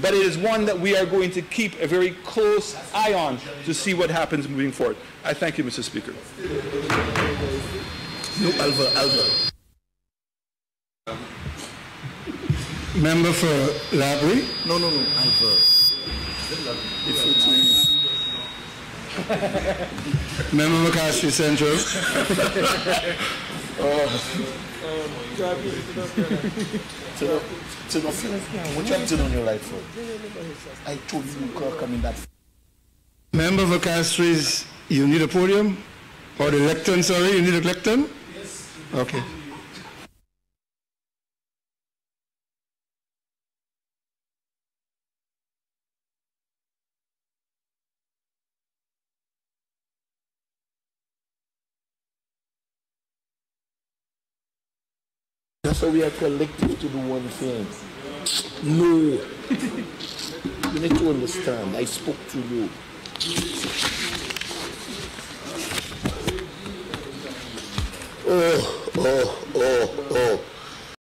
but it is one that we are going to keep a very close eye on to see what happens moving forward. I thank you, Mr. Speaker. No, Alva, Alva. Member for Laborie. No, no, no, Alva. If it is. Member for Castries Central. Turn. What you have turn on your light for? I told you you can't come in that. Member for Castries, you need a podium? Or the lectern, sorry, you need a lectern? Yes. Okay. That's why we are collective to do one thing. No. you need to understand. I spoke to you. Oh, oh.